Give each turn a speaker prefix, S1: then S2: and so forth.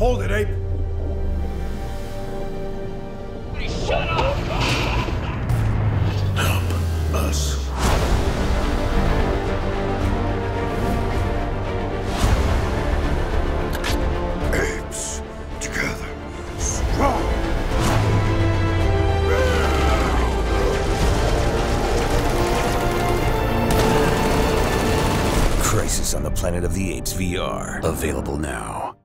S1: Hold it, Ape.
S2: Shut up!
S1: Help us.
S3: Crisis on the Planet of the Apes VR. Available now.